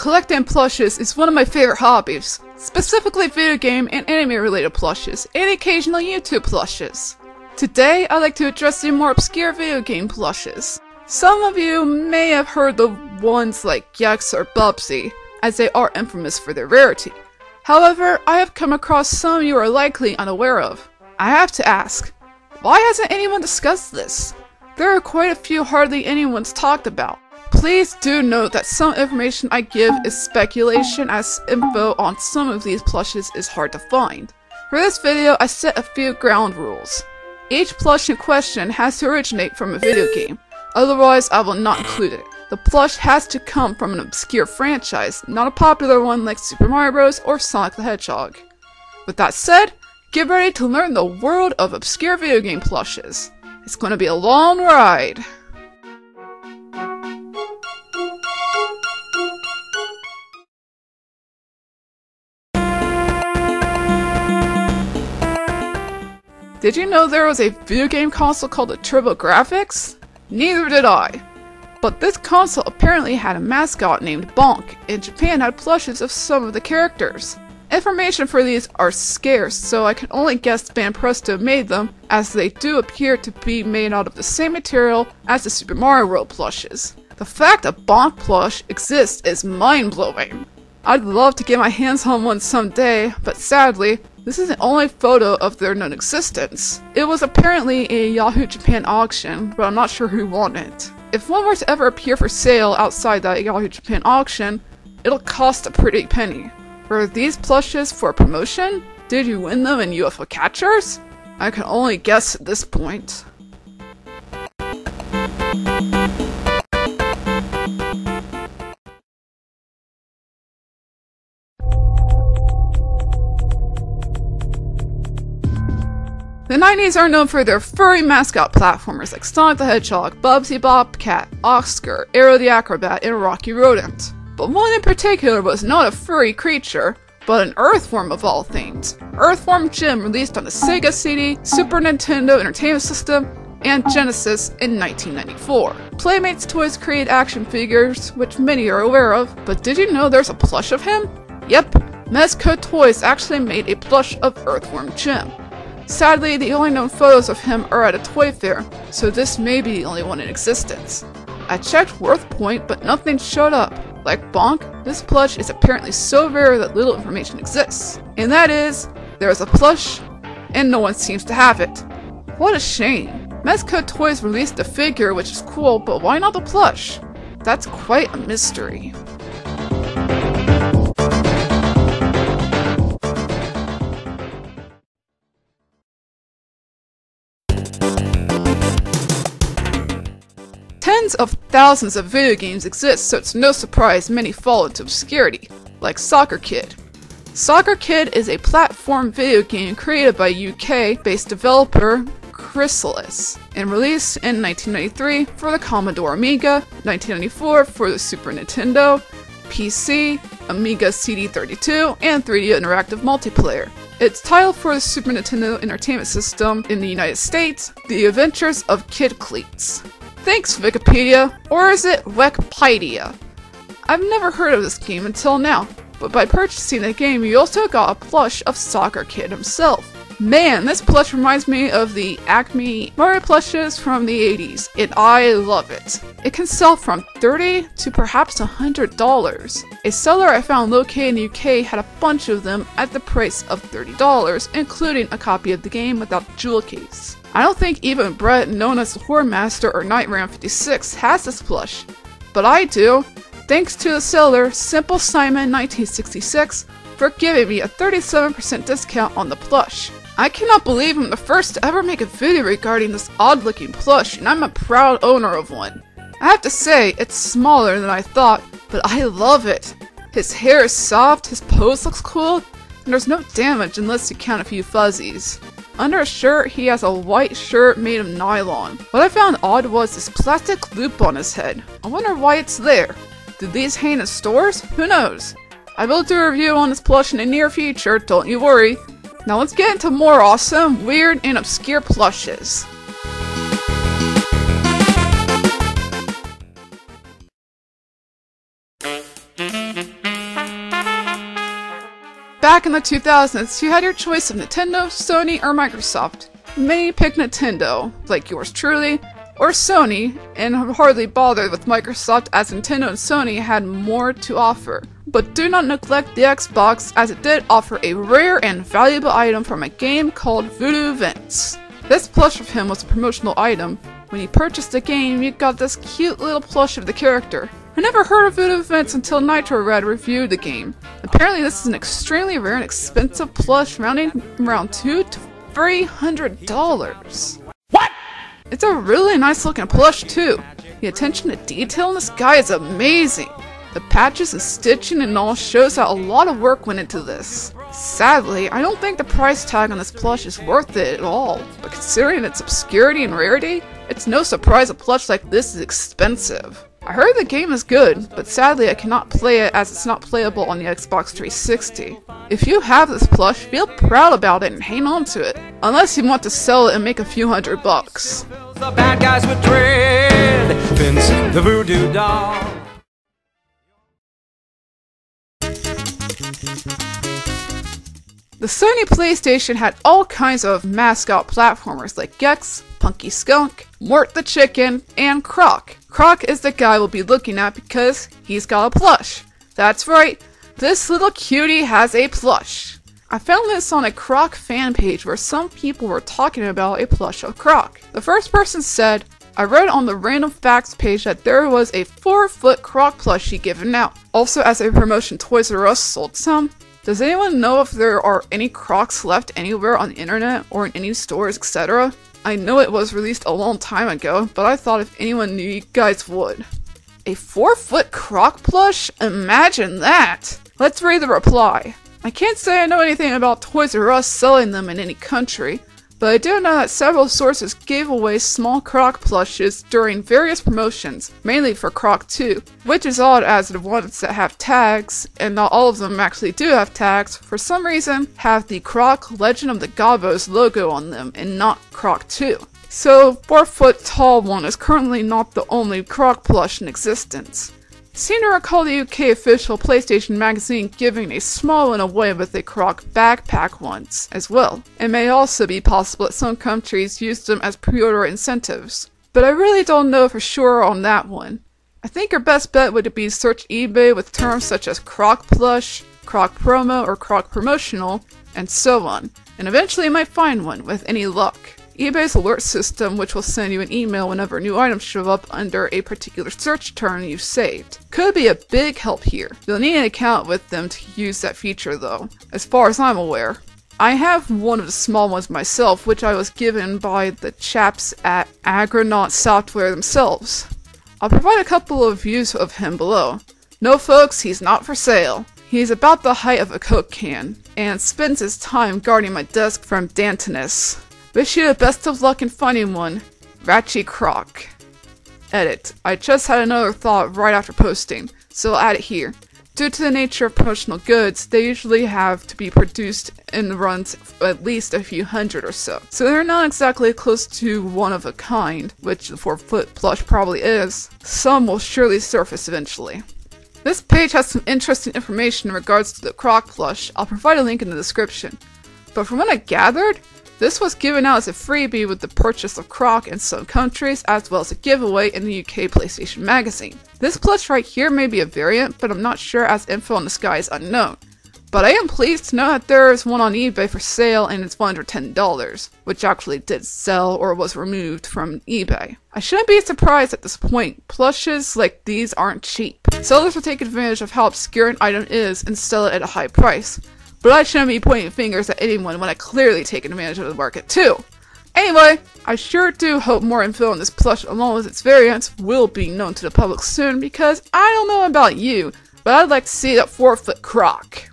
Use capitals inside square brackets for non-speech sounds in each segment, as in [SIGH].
Collecting plushes is one of my favorite hobbies, specifically video game and anime related plushes, and occasional YouTube plushes. Today, I'd like to address the more obscure video game plushes. Some of you may have heard the ones like Gex or Bubsy, as they are infamous for their rarity. However, I have come across some you are likely unaware of. I have to ask, why hasn't anyone discussed this? There are quite a few hardly anyone's talked about. Please do note that some information I give is speculation as info on some of these plushes is hard to find. For this video, I set a few ground rules. Each plush in question has to originate from a video game, otherwise I will not include it. The plush has to come from an obscure franchise, not a popular one like Super Mario Bros. or Sonic the Hedgehog. With that said, get ready to learn the world of obscure video game plushes. It's going to be a long ride. Did you know there was a video game console called the TurboGrafx? Neither did I. But this console apparently had a mascot named Bonk, and Japan had plushes of some of the characters. Information for these are scarce, so I can only guess Banpresto made them, as they do appear to be made out of the same material as the Super Mario World plushes. The fact a Bonk plush exists is mind-blowing. I'd love to get my hands on one someday, but sadly, this is the only photo of their known existence. It was apparently a Yahoo Japan auction, but I'm not sure who won it. If one were to ever appear for sale outside that Yahoo Japan auction, it'll cost a pretty penny. Were these plushes for promotion? Did you win them in UFO catchers? I can only guess at this point. The 90s are known for their furry mascot platformers like Sonic the Hedgehog, Bubsy Bobcat, Oscar, Aero the Acro-Bat, and Rocky Rodent. But one in particular was not a furry creature, but an Earthworm of all things. Earthworm Jim released on the Sega CD, Super Nintendo Entertainment System, and Genesis in 1994. Playmates Toys create action figures, which many are aware of, but did you know there's a plush of him? Yep, Mezco Toys actually made a plush of Earthworm Jim. Sadly, the only known photos of him are at a toy fair, so this may be the only one in existence. I checked WorthPoint, but nothing showed up. Like Bonk, this plush is apparently so rare that little information exists. And that is, there is a plush, and no one seems to have it. What a shame. Mezco Toys released a figure which is cool, but why not the plush? That's quite a mystery. Tens of thousands of video games exist, so it's no surprise many fall into obscurity, like Soccer Kid. Soccer Kid is a platform video game created by UK-based developer Chrysalis and released in 1993 for the Commodore Amiga, 1994 for the Super Nintendo, PC, Amiga CD32, and 3D Interactive Multiplayer. It's titled for the Super Nintendo Entertainment System in the United States, The Adventures of Kid Kleets. Thanks, Wikipedia. Or is it Wikipedia? I've never heard of this game until now, but by purchasing the game, you also got a plush of Soccer Kid himself. Man, this plush reminds me of the Acme Mario plushes from the 80s, and I love it. It can sell from 30 to perhaps $100. A seller I found located in the UK had a bunch of them at the price of $30, including a copy of the game without the jewel case. I don't think even Brett, known as the Master or Nightmare 56, has this plush, but I do, thanks to the seller Simple Simon 1966 for giving me a 37% discount on the plush. I cannot believe I'm the first to ever make a video regarding this odd looking plush and I'm a proud owner of one. I have to say, it's smaller than I thought, but I love it. His hair is soft, his pose looks cool, and there's no damage unless you count a few fuzzies. Under his shirt, he has a white shirt made of nylon. What I found odd was this plastic loop on his head. I wonder why it's there. Did these hang in stores? Who knows? I will do a review on this plush in the near future, don't you worry. Now let's get into more awesome, weird, and obscure plushes. Back in the 2000s, you had your choice of Nintendo, Sony, or Microsoft. Many picked Nintendo, like yours truly, or Sony, and hardly bothered with Microsoft as Nintendo and Sony had more to offer. But do not neglect the Xbox as it did offer a rare and valuable item from a game called Voodoo Vince. This plush of him was a promotional item. When you purchased the game, you got this cute little plush of the character. I never heard of Voodoo Vince until NitroRad reviewed the game. Apparently this is an extremely rare and expensive plush rounding around two to three hundred dollars. What? It's a really nice looking plush too. The attention to detail in this guy is amazing. The patches and stitching and all shows that a lot of work went into this. Sadly, I don't think the price tag on this plush is worth it at all, but considering its obscurity and rarity, it's no surprise a plush like this is expensive. I heard the game is good, but sadly I cannot play it as it's not playable on the Xbox 360. If you have this plush, feel proud about it and hang on to it, unless you want to sell it and make a few hundred bucks. The bad guys with dread. Vince, the voodoo doll. The Sony PlayStation had all kinds of mascot platformers like Gex, Punky Skunk, Mort the Chicken, and Croc. Croc is the guy we'll be looking at because he's got a plush. That's right, this little cutie has a plush. I found this on a Croc fan page where some people were talking about a plush of Croc. The first person said, I read on the random facts page that there was a 4 foot Croc plushie given out. Also, as a promotion, Toys R Us sold some. Does anyone know if there are any Crocs left anywhere on the internet or in any stores, etc.? I know it was released a long time ago, but I thought if anyone knew, you guys would. A 4 foot Croc plush? Imagine that! Let's read the reply. I can't say I know anything about Toys R Us selling them in any country, but I do know that several sources gave away small Croc plushes during various promotions, mainly for Croc 2, which is odd as the ones that have tags, and not all of them actually do have tags, for some reason have the Croc Legend of the Gobbos logo on them and not Croc 2. So, 4 foot tall one is currently not the only Croc plush in existence. Seem to recall the UK official PlayStation magazine giving a small one away with a Croc backpack once, as well. It may also be possible that some countries used them as pre-order incentives. But I really don't know for sure on that one. I think your best bet would be to search eBay with terms such as Croc Plush, Croc Promo, or Croc Promotional, and so on, and eventually you might find one with any luck eBay's alert system, which will send you an email whenever new items show up under a particular search term you've saved. Could be a big help here. You'll need an account with them to use that feature though, as far as I'm aware. I have one of the small ones myself, which I was given by the chaps at Argonaut Software themselves. I'll provide a couple of views of him below. No folks, he's not for sale. He's about the height of a Coke can, and spends his time guarding my desk from dampness. Wish you the best of luck in finding one. Ratchy Croc. Edit. I just had another thought right after posting, so I'll add it here. Due to the nature of promotional goods, they usually have to be produced in runs of at least a few hundred or so. So they're not exactly close to one of a kind, which the 4 foot plush probably is. Some will surely surface eventually. This page has some interesting information in regards to the Croc plush. I'll provide a link in the description. But from what I gathered, this was given out as a freebie with the purchase of Croc in some countries, as well as a giveaway in the UK PlayStation magazine. This plush right here may be a variant, but I'm not sure as info on the sky is unknown. But I am pleased to know that there is one on eBay for sale and it's $110, which actually did sell or was removed from eBay. I shouldn't be surprised at this point, plushes like these aren't cheap. Sellers will take advantage of how obscure an item is and sell it at a high price. But I shouldn't be pointing fingers at anyone when I clearly taken advantage of the market too. Anyway, I sure do hope more info on this plush along with its variants will be known to the public soon because I don't know about you, but I'd like to see that 4 foot croc.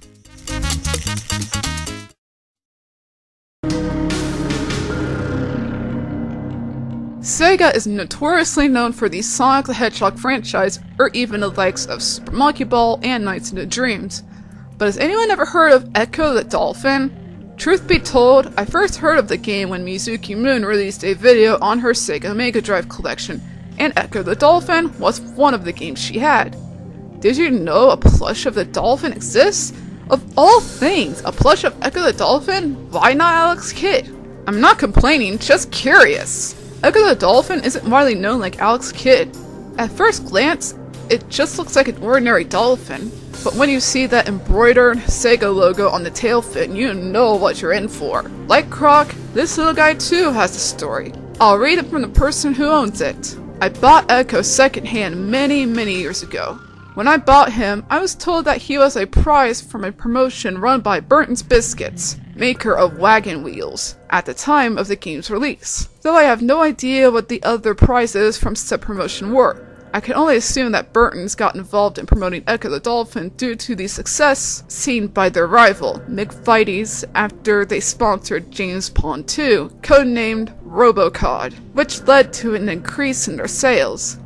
Sega is notoriously known for the Sonic the Hedgehog franchise, or even the likes of Super Monkey Ball and Nights into Dreams. But has anyone ever heard of Ecco the Dolphin? Truth be told, I first heard of the game when Mizuki Moon released a video on her Sega Mega Drive collection, and Ecco the Dolphin was one of the games she had. Did you know a plush of the dolphin exists? Of all things, a plush of Ecco the Dolphin? Why not Alex Kidd? I'm not complaining, just curious. Ecco the Dolphin isn't widely known like Alex Kidd. At first glance, it just looks like an ordinary dolphin, but when you see that embroidered Sega logo on the tail fin, you know what you're in for. Like Croc, this little guy too has a story. I'll read it from the person who owns it. I bought Ecco secondhand many, many years ago. When I bought him, I was told that he was a prize from a promotion run by Burton's Biscuits, maker of wagon wheels, at the time of the game's release. Though I have no idea what the other prizes from said promotion were. I can only assume that Burton's got involved in promoting Ecco the Dolphin due to the success seen by their rival, McVitie's, after they sponsored James Pond 2, codenamed Robocod, which led to an increase in their sales.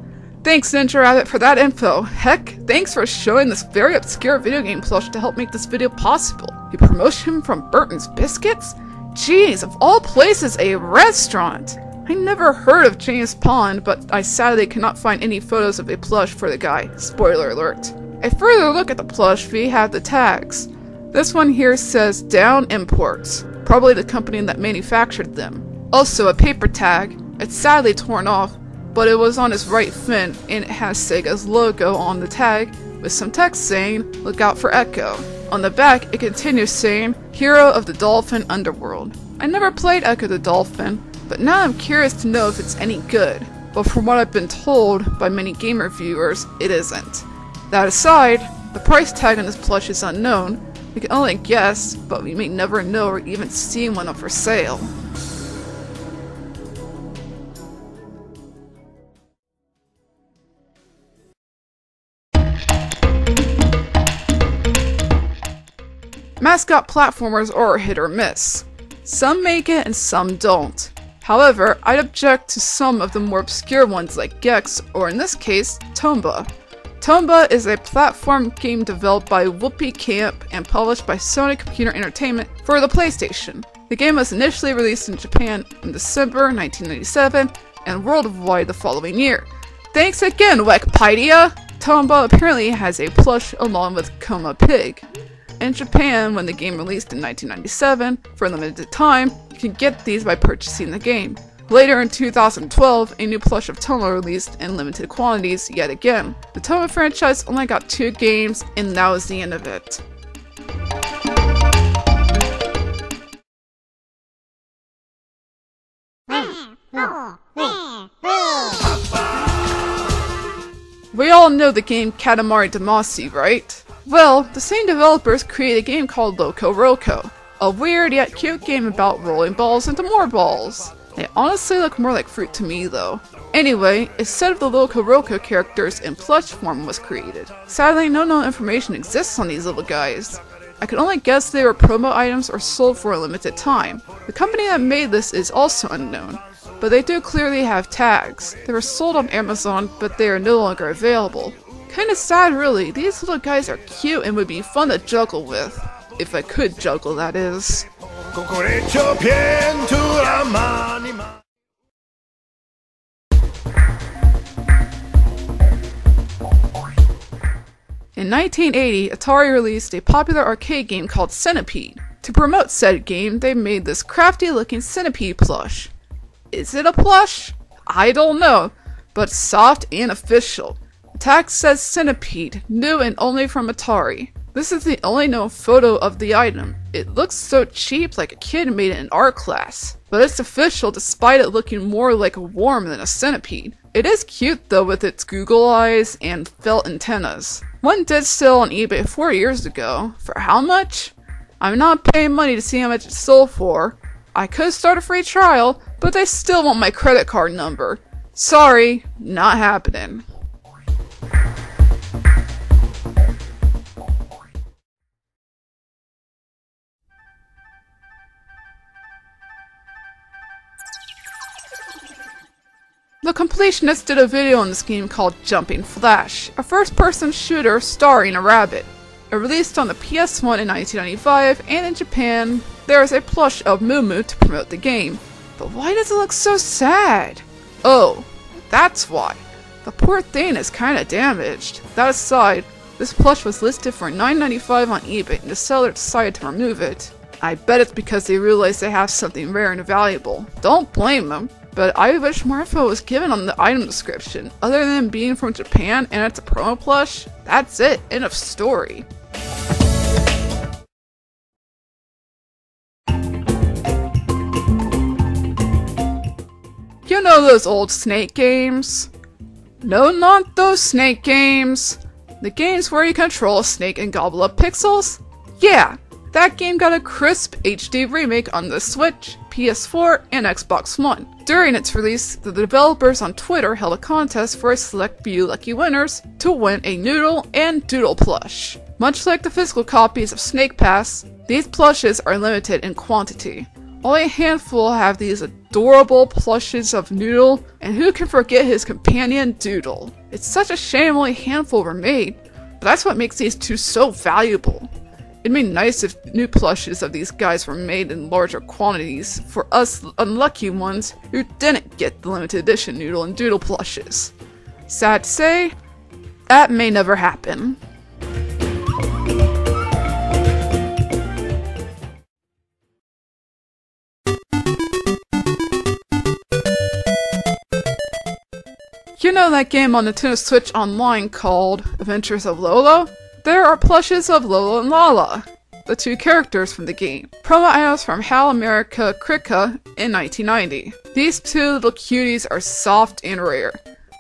Thanks Ninja Rabbit for that info. Heck, thanks for showing this very obscure video game plush to help make this video possible. A promotion from Burton's Biscuits? Jeez, of all places, a restaurant! I never heard of James Pond, but I sadly cannot find any photos of a plush for the guy. Spoiler alert. A further look at the plush, we have the tags. This one here says Down Imports, probably the company that manufactured them. Also a paper tag. It's sadly torn off, but it was on his right fin and it has Sega's logo on the tag with some text saying, look out for Ecco. On the back, it continues saying, Hero of the Dolphin Underworld. I never played Ecco the Dolphin, but now I'm curious to know if it's any good. But from what I've been told by many game reviewers, it isn't. That aside, the price tag on this plush is unknown. We can only guess, but we may never know or even see one up for sale. Mascot platformers are hit or miss. Some make it and some don't. However, I'd object to some of the more obscure ones like Gex, or in this case, Tomba. Tomba is a platform game developed by Whoopee Camp and published by Sony Computer Entertainment for the PlayStation. The game was initially released in Japan in December 1997 and worldwide the following year. Thanks again, Wikipedia! Tomba apparently has a plush along with Koma Pig. In Japan, when the game released in 1997, for a limited time, can get these by purchasing the game. Later in 2012, a new plush of Tomba released in limited quantities yet again. The Tomba franchise only got two games, and that was the end of it. We all know the game Katamari Damacy, right? Well, the same developers created a game called LocoRoco, a weird yet cute game about rolling balls into more balls. They honestly look more like fruit to me though. Anyway, a set of the little Roco characters in plush form was created. Sadly, no known information exists on these little guys. I can only guess they were promo items or sold for a limited time. The company that made this is also unknown, but they do clearly have tags. They were sold on Amazon, but they are no longer available. Kinda sad really, these little guys are cute and would be fun to juggle with. If I could juggle, that is. In 1980, Atari released a popular arcade game called Centipede. To promote said game, they made this crafty looking centipede plush. Is it a plush? I don't know, but soft and official. Tag says Centipede, new and only from Atari. This is the only known photo of the item. It looks so cheap like a kid made it in art class. But it's official despite it looking more like a worm than a centipede. It is cute though with its Google eyes and felt antennas. One did sell on eBay four years ago. For how much? I'm not paying money to see how much it sold for. I could start a free trial, but they still want my credit card number. Sorry, not happening. The Completionist did a video on this game called Jumping Flash, a first-person shooter starring a rabbit. It released on the PS1 in 1995, and in Japan, there is a plush of Moo to promote the game. But why does it look so sad? Oh, that's why. The poor thing is kinda damaged. That aside, This plush was listed for $9.95 on eBay and the seller decided to remove it. I bet it's because they realized they have something rare and valuable. Don't blame them. But I wish more info was given on the item description. Other than being from Japan and it's a promo plush, that's it. End of story. You know those old snake games? No, not those snake games. The games where you control a snake and gobble up pixels? Yeah, that game got a crisp HD remake on the Switch, PS4, and Xbox One. During its release, the developers on Twitter held a contest for a select few lucky winners to win a Noodle and Doodle plush. Much like the physical copies of Snake Pass, these plushes are limited in quantity. Only a handful have these adorable plushes of Noodle, and who can forget his companion Doodle? It's such a shame only a handful were made, but that's what makes these two so valuable. It'd be nice if new plushes of these guys were made in larger quantities for us unlucky ones who didn't get the limited edition Noodle and Doodle plushes. Sad to say, that may never happen. You know that game on the Nintendo Switch Online called Adventures of Lolo? There are plushes of Lolo and Lala, the two characters from the game. Promo items from HAL America Krika in 1990. These two little cuties are soft and rare.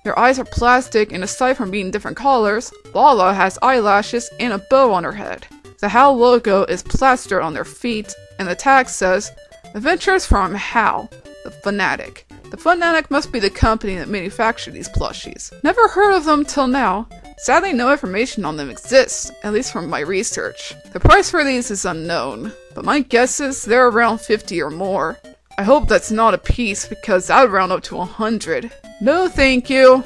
Their eyes are plastic and aside from being different colors, Lala has eyelashes and a bow on her head. The HAL logo is plastered on their feet and the tag says, Adventures from HAL, the Fanatic. The Fanatic must be the company that manufactured these plushies. Never heard of them till now. Sadly, no information on them exists, at least from my research. The price for these is unknown, but my guess is they're around 50 or more. I hope that's not a piece because would round up to 100. No thank you.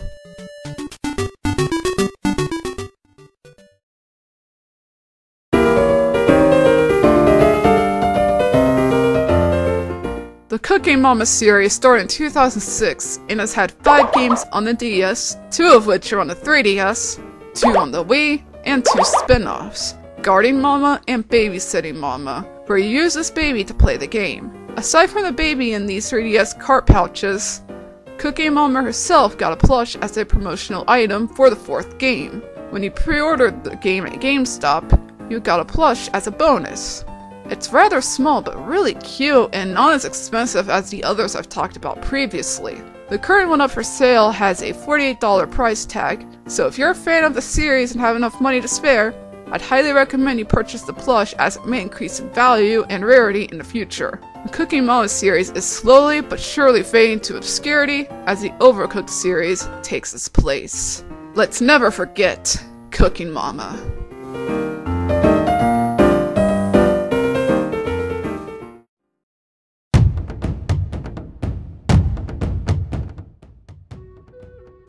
The Cooking Mama series started in 2006 and has had 5 games on the DS, 2 of which are on the 3DS, 2 on the Wii, and 2 spin-offs, Gardening Mama and Babysitting Mama, where you use this baby to play the game. Aside from the baby in these 3DS cart pouches, Cooking Mama herself got a plush as a promotional item for the fourth game. When you pre-ordered the game at GameStop, you got a plush as a bonus. It's rather small but really cute and not as expensive as the others I've talked about previously. The current one up for sale has a $48 price tag, so if you're a fan of the series and have enough money to spare, I'd highly recommend you purchase the plush as it may increase in value and rarity in the future. The Cooking Mama series is slowly but surely fading to obscurity as the Overcooked series takes its place. Let's never forget Cooking Mama.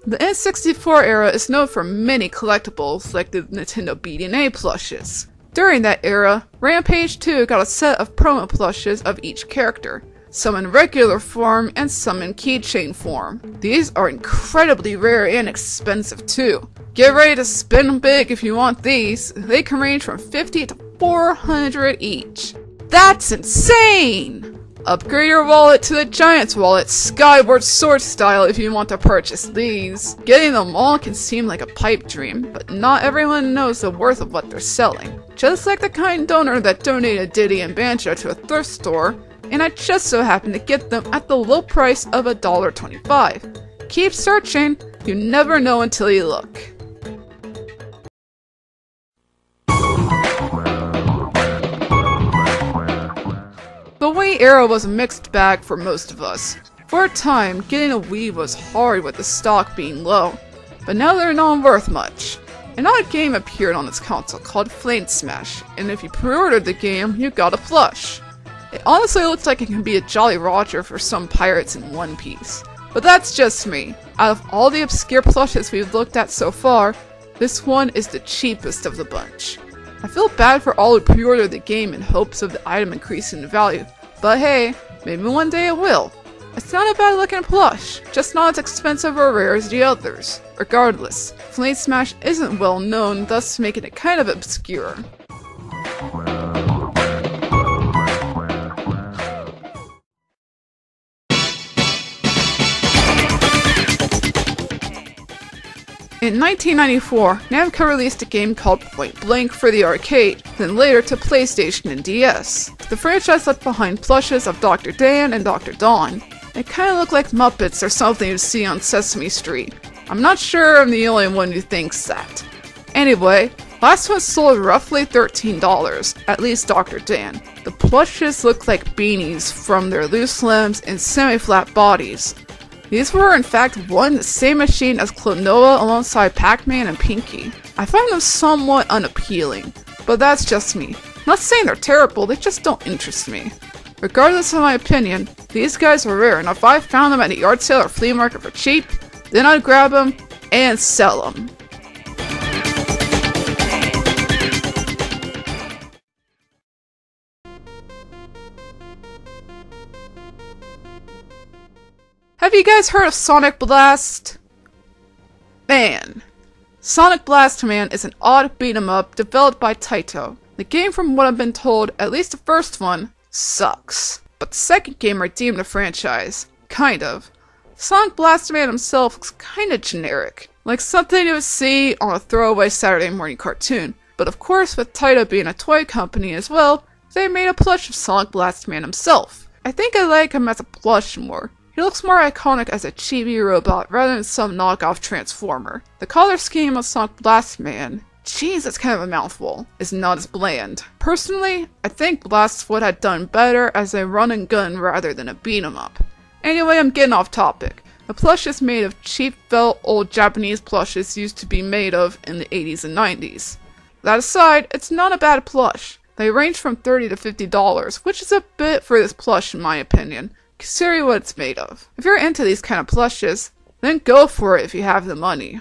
The N64 era is known for many collectibles like the Nintendo BDNA plushes. During that era, Rampage 2 got a set of promo plushes of each character, some in regular form and some in keychain form. These are incredibly rare and expensive too. Get ready to spend big if you want these. They can range from 50 to 400 each. That's insane! Upgrade your wallet to the Giant's Wallet Skyward Sword style if you want to purchase these. Getting them all can seem like a pipe dream, but not everyone knows the worth of what they're selling. Just like the kind donor that donated Diddy and Banjo to a thrift store, and I just so happened to get them at the low price of $1.25. Keep searching, you never know until you look. Wii era was a mixed bag for most of us. For a time, getting a Wii was hard with the stock being low, but now they're not worth much. An odd game appeared on this console called Fling Smash, and if you pre-ordered the game, you got a plush. It honestly looks like it can be a Jolly Roger for some pirates in One Piece. But that's just me. Out of all the obscure plushes we've looked at so far, this one is the cheapest of the bunch. I feel bad for all who pre-ordered the game in hopes of the item increasing in value, but hey, maybe one day it will. It's not a bad looking plush, just not as expensive or rare as the others. Regardless, Fling Smash isn't well known, thus making it kind of obscure. In 1994, Namco released a game called Point Blank for the arcade, then later to PlayStation and DS. The franchise left behind plushes of Dr. Dan and Dr. Don. They kinda look like Muppets or something you see on Sesame Street. I'm not sure I'm the only one who thinks that. Anyway, last one sold roughly $13, at least Dr. Dan. The plushes look like beanies from their loose limbs and semi-flat bodies. These were in fact one same machine as Klonoa alongside Pac-Man and Pinky. I find them somewhat unappealing, but that's just me. not saying they're terrible, they just don't interest me. Regardless of my opinion, these guys are rare and if I found them at a yard sale or flea market for cheap, then I'd grab them and sell them. Have you guys heard of Sonic Blast? Man. Sonic Blast Man is an odd beat 'em up developed by Taito. The game, from what I've been told, at least the first one, sucks. But the second game redeemed the franchise. Kind of. Sonic Blast Man himself looks kinda generic, like something you would see on a throwaway Saturday morning cartoon. But of course, with Taito being a toy company as well, they made a plush of Sonic Blast Man himself. I think I like him as a plush more. He looks more iconic as a chibi robot rather than some knockoff Transformer. The color scheme of Sonic Blast Man, jeez, that's kind of a mouthful, is not as bland. Personally, I think Blast would have done better as a run and gun rather than a beat 'em up. Anyway, I'm getting off topic. The plush is made of cheap felt old Japanese plushes used to be made of in the 80s and 90s. That aside, it's not a bad plush. They range from 30 to $50, which is a bit for this plush in my opinion. Consider what it's made of. If you're into these kind of plushes, then go for it if you have the money.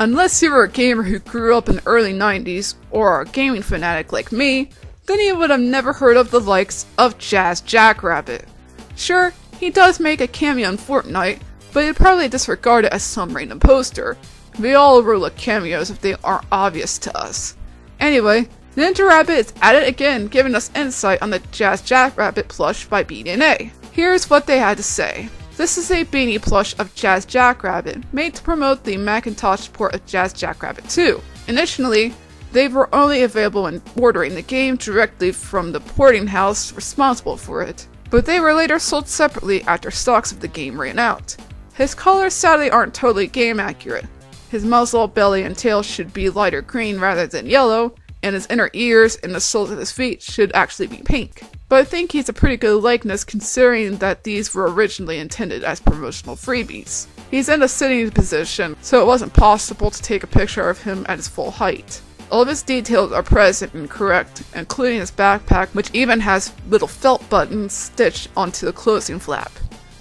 Unless you were a gamer who grew up in the early 90s, or a gaming fanatic like me, then you would have never heard of the likes of Jazz Jackrabbit. Sure, he does make a cameo in Fortnite, but you'd probably disregard it as some random poster, we all overlook cameos if they aren't obvious to us. Anyway, Ninja Rabbit is at it again, giving us insight on the Jazz Jackrabbit plush by BDNA. Here's what they had to say. This is a beanie plush of Jazz Jackrabbit, made to promote the Macintosh port of Jazz Jackrabbit 2. Initially, they were only available when ordering the game directly from the porting house responsible for it, but they were later sold separately after stocks of the game ran out. His colors sadly aren't totally game accurate, his muzzle, belly, and tail should be lighter green rather than yellow, and his inner ears and the soles of his feet should actually be pink. But I think he's a pretty good likeness considering that these were originally intended as promotional freebies. He's in a sitting position, so it wasn't possible to take a picture of him at his full height. All of his details are present and correct, including his backpack, which even has little felt buttons stitched onto the closing flap.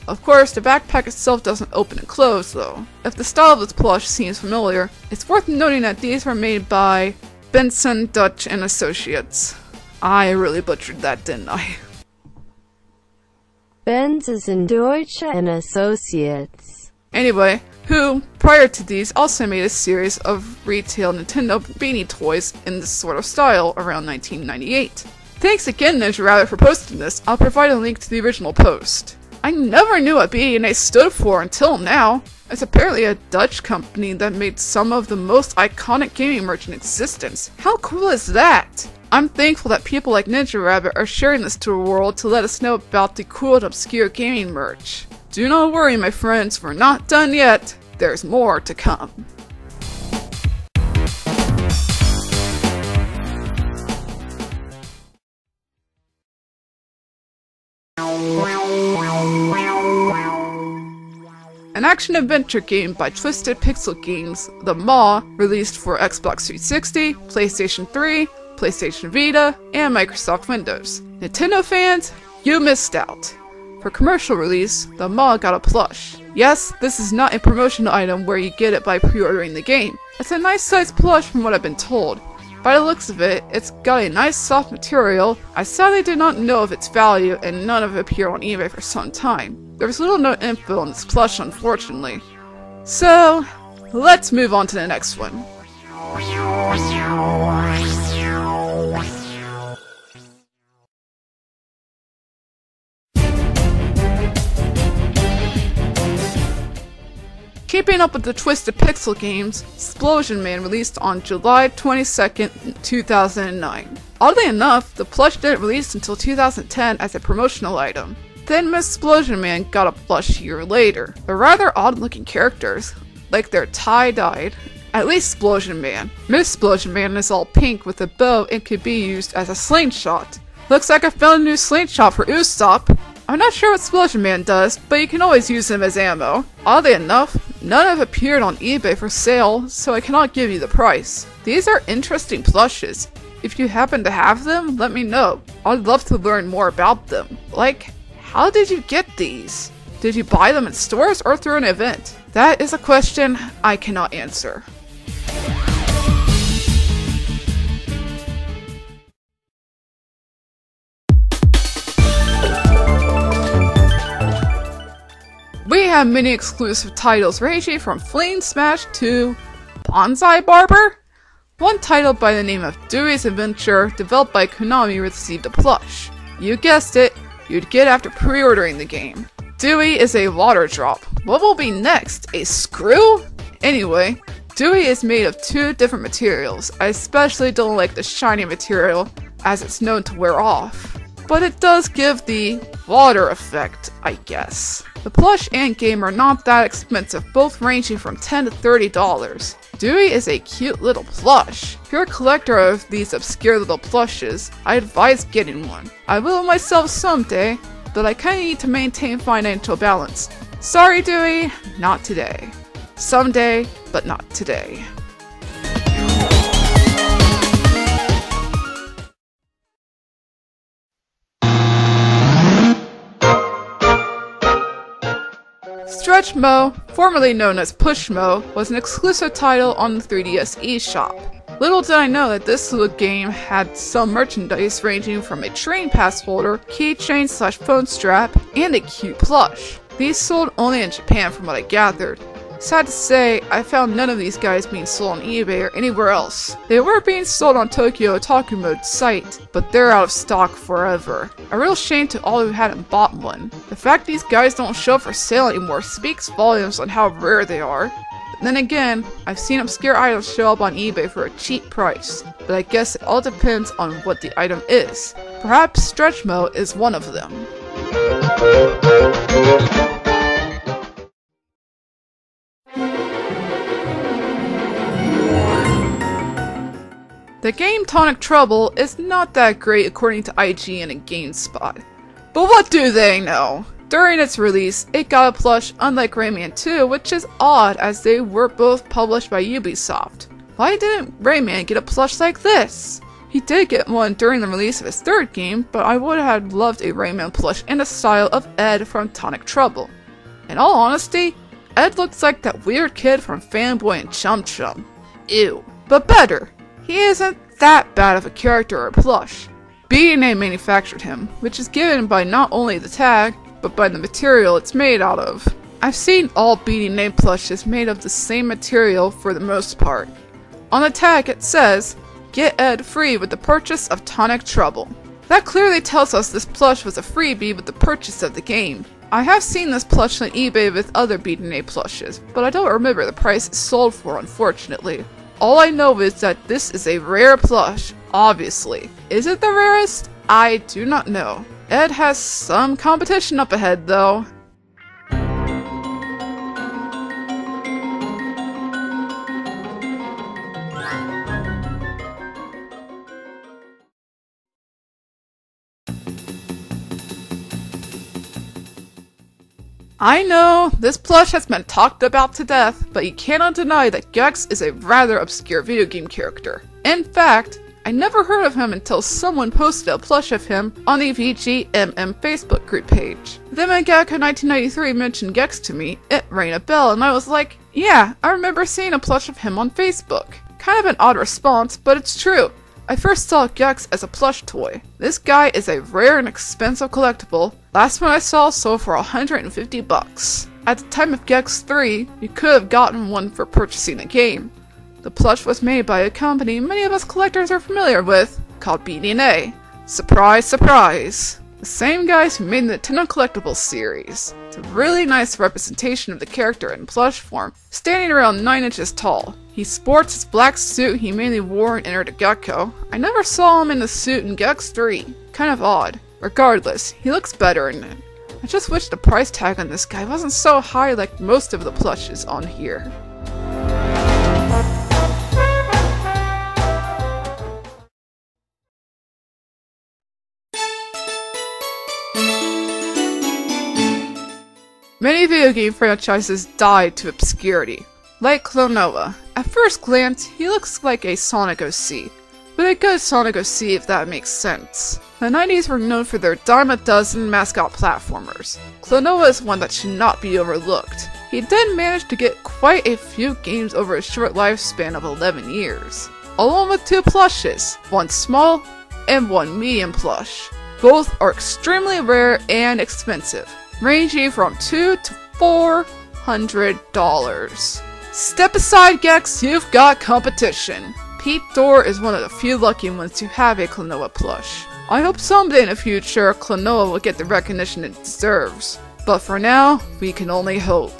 Of course, the backpack itself doesn't open and close though. If the style of this plush seems familiar, it's worth noting that these were made by Benson, Dutch, and Associates. I really butchered that, didn't I? [LAUGHS] Benson, Deutsch and Associates. Anyway, who, prior to these, also made a series of retail Nintendo beanie toys in this sort of style around 1998. Thanks again, Ninja Rabbit, for posting this. I'll provide a link to the original post. I never knew what BDNA stood for until now. It's apparently a Dutch company that made some of the most iconic gaming merch in existence. How cool is that? I'm thankful that people like Ninja Rabbit are sharing this to the world to let us know about the cool and obscure gaming merch. Do not worry, my friends, we're not done yet. There's more to come. An action-adventure game by Twisted Pixel Games, The Maw, released for Xbox 360, PlayStation 3, PlayStation Vita, and Microsoft Windows. Nintendo fans, you missed out. For commercial release, The Maw got a plush. Yes, this is not a promotional item where you get it by pre-ordering the game. It's a nice sized plush from what I've been told. By the looks of it, it's got a nice soft material. I sadly did not know of its value and none of it appeared on eBay for some time. There was little no info on this plush unfortunately. So, let's move on to the next one. Keeping up with the Twisted Pixel games, Explosion Man released on July 22nd, 2009. Oddly enough, the plush didn't release until 2010 as a promotional item. Then Miss Explosion Man got a plush year later. They're rather odd looking characters, like they're tie-dyed. At least Explosion Man. Miss Splosion Man is all pink with a bow and could be used as a slingshot. Looks like I found a new slingshot for Usopp. I'm not sure what Splosion Man does, but you can always use him as ammo. Oddly enough, none have appeared on eBay for sale, so I cannot give you the price. These are interesting plushes. If you happen to have them, let me know. I'd love to learn more about them. Like, how did you get these? Did you buy them in stores or through an event? That is a question I cannot answer. We have many exclusive titles ranging from Fling Smash to Bonsai Barber. One title by the name of Dewey's Adventure, developed by Konami, received a plush. You guessed it, you'd get after pre-ordering the game. Dewey is a water drop. What will be next? A screw? Anyway, Dewey is made of two different materials. I especially don't like the shiny material, as it's known to wear off. But it does give the water effect, I guess. The plush and game are not that expensive, both ranging from 10 to $30. Dewey is a cute little plush. If you're a collector of these obscure little plushes, I advise getting one. I will myself someday, but I kinda need to maintain financial balance. Sorry Dewey, not today. Someday, but not today. Stretchmo, formerly known as Pushmo, was an exclusive title on the 3DS eShop. Little did I know that this little game had some merchandise ranging from a train pass holder, keychain slash phone strap, and a cute plush. These sold only in Japan from what I gathered. Sad to say, I found none of these guys being sold on eBay or anywhere else. They were being sold on Tokyo Otaku Mode's site, but they're out of stock forever. A real shame to all who hadn't bought one. The fact these guys don't show for sale anymore speaks volumes on how rare they are. But then again, I've seen obscure items show up on eBay for a cheap price, but I guess it all depends on what the item is. Perhaps Stretchmo is one of them. The game Tonic Trouble is not that great according to IGN and GameSpot. But what do they know? During its release, it got a plush unlike Rayman 2, which is odd as they were both published by Ubisoft. Why didn't Rayman get a plush like this? He did get one during the release of his third game, but I would have loved a Rayman plush in the style of Ed from Tonic Trouble. In all honesty, Ed looks like that weird kid from Fanboy and Chum Chum. Ew. But better, he isn't that bad of a character or plush. BDNA manufactured him, which is given by not only the tag, but by the material it's made out of. I've seen all BDNA plushes made of the same material for the most part. On the tag it says, Get Ed free with the purchase of Tonic Trouble. That clearly tells us this plush was a freebie with the purchase of the game. I have seen this plush on eBay with other BDNA plushes, but I don't remember the price it sold for unfortunately. All I know is that this is a rare plush, obviously. Is it the rarest? I do not know. Ed has some competition up ahead though. I know, this plush has been talked about to death, but you cannot deny that Gex is a rather obscure video game character. In fact, I never heard of him until someone posted a plush of him on the VGMM Facebook group page. Then when Gecko1993 mentioned Gex to me, it rang a bell and I was like, yeah, I remember seeing a plush of him on Facebook. Kind of an odd response, but it's true. I first saw Gex as a plush toy. This guy is a rare and expensive collectible. Last one I saw sold for 150 bucks. At the time of Gex 3, you could have gotten one for purchasing the game. The plush was made by a company many of us collectors are familiar with, called BDNA. Surprise, surprise! The same guys who made the Nintendo Collectibles series. It's a really nice representation of the character in plush form, standing around 9 inches tall. He sports his black suit he mainly wore in Enter the Gecko. I never saw him in the suit in Gex 3. Kind of odd. Regardless, he looks better in it. I just wish the price tag on this guy wasn't so high like most of the plushes on here. Many video game franchises died to obscurity, like Klonoa. At first glance, he looks like a Sonic OC, but a good Sonic OC if that makes sense. The 90s were known for their dime a dozen mascot platformers. Klonoa is one that should not be overlooked. He did manage to get quite a few games over a short lifespan of 11 years, along with two plushes, one small and one medium plush. Both are extremely rare and expensive ranging from two to four hundred dollars. Step aside, Gex, you've got competition. Pete Dorr is one of the few lucky ones to have a Klonoa plush. I hope someday in the future Klonoa will get the recognition it deserves. But for now, we can only hope.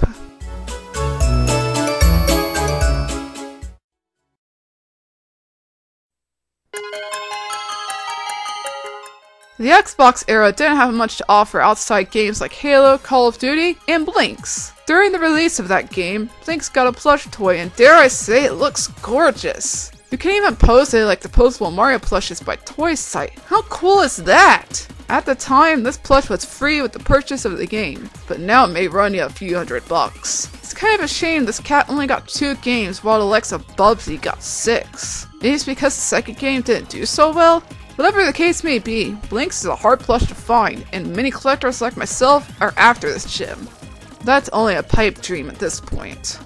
The Xbox era didn't have much to offer outside games like Halo, Call of Duty, and Blinx. During the release of that game, Blinx got a plush toy and dare I say it looks gorgeous. You can even pose it like the posable Mario plushes by Toysite. How cool is that? At the time, this plush was free with the purchase of the game, but now it may run you a few hundred bucks. It's kind of a shame this cat only got two games while of Bubsy got six. Maybe it's because the second game didn't do so well? Whatever the case may be, Blinx is a hard plush to find, and many collectors like myself are after this gem. That's only a pipe dream at this point.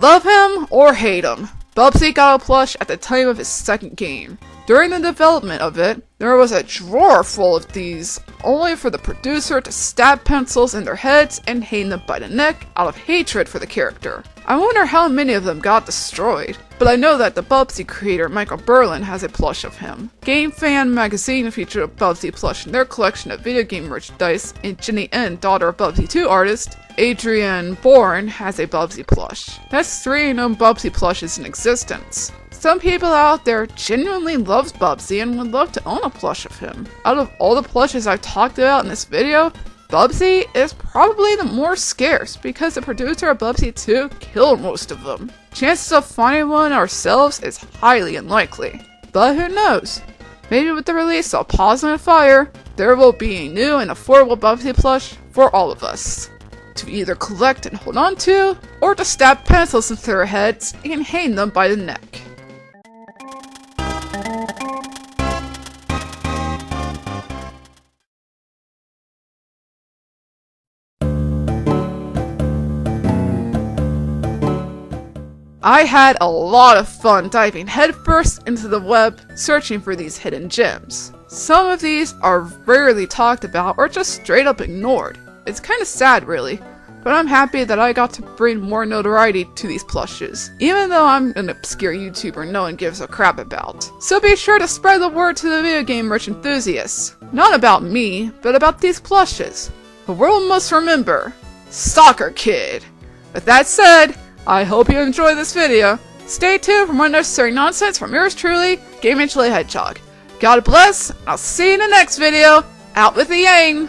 Love him or hate him, Bubsy got a plush at the time of his second game. During the development of it, there was a drawer full of these, only for the producer to stab pencils in their heads and hang them by the neck out of hatred for the character. I wonder how many of them got destroyed, but I know that the Bubsy creator Michael Berlin has a plush of him. Game Fan magazine featured a Bubsy plush in their collection of video game merchandise, and Jenny N, daughter of Bubsy 2 artist, Adrienne Bourne has a Bubsy plush. That's three known Bubsy plushes in existence. Some people out there genuinely loves Bubsy and would love to own a plush of him. Out of all the plushes I've talked about in this video, Bubsy is probably the more scarce because the producer of Bubsy 2 killed most of them. Chances of finding one ourselves is highly unlikely. But who knows? Maybe with the release of Paws on Fire, there will be a new and affordable Bubsy plush for all of us. To either collect and hold on to, or to stab pencils into their heads and hang them by the neck. I had a lot of fun diving headfirst into the web searching for these hidden gems. Some of these are rarely talked about or just straight up ignored. It's kind of sad really, but I'm happy that I got to bring more notoriety to these plushes, even though I'm an obscure YouTuber no one gives a crap about. So be sure to spread the word to the video game merch enthusiasts. Not about me, but about these plushes. The world must remember, Soccer Kid. With that said, I hope you enjoyed this video. Stay tuned for more necessary nonsense from yours truly, Game Hedgehog. God bless, I'll see you in the next video. Out with the yang!